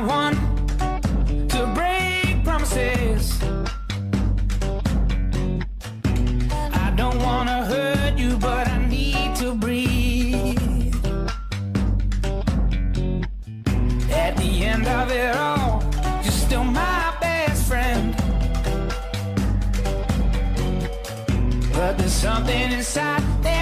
one to break promises. I don't wanna hurt you, but I need to breathe. At the end of it all, you're still my best friend. But there's something inside there.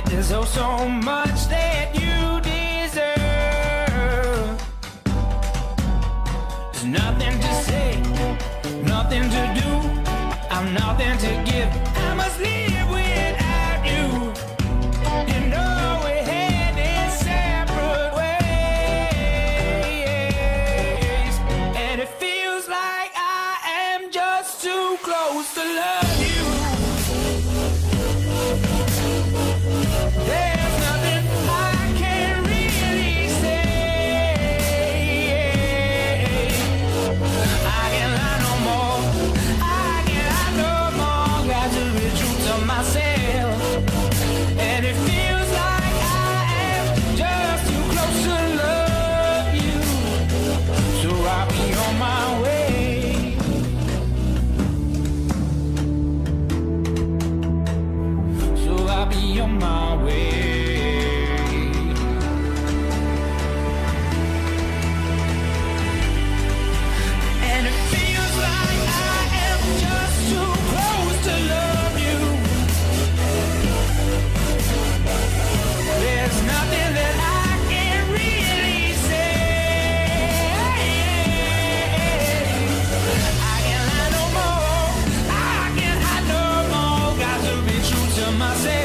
said there's oh so much that you deserve. There's nothing to say, nothing to do. I'm nothing to give. I must live without you. You know we had in separate ways, and it feels like I am just too close to love you. on my way. And it feels like I am just too close to love you. There's nothing that I can really say. I can't no more. I can't hide no more. Got to be true to myself.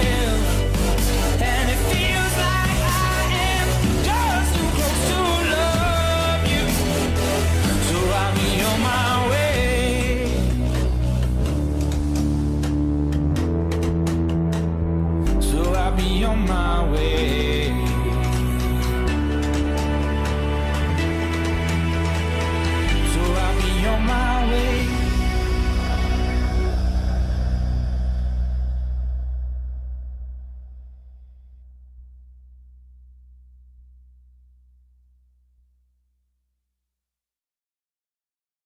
be on my way.